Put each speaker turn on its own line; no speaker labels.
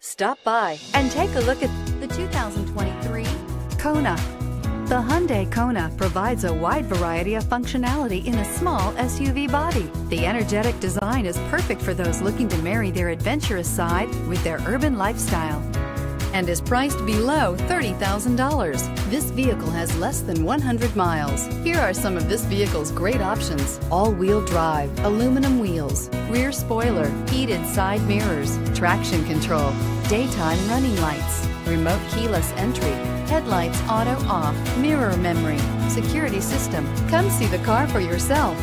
Stop by and take a look at the 2023 Kona. The Hyundai Kona provides a wide variety of functionality in a small SUV body. The energetic design is perfect for those looking to marry their adventurous side with their urban lifestyle and is priced below $30,000. This vehicle has less than 100 miles. Here are some of this vehicle's great options. All-wheel drive, aluminum wheels, rear spoiler, heated side mirrors, traction control, daytime running lights, remote keyless entry, headlights auto off, mirror memory, security system. Come see the car for yourself.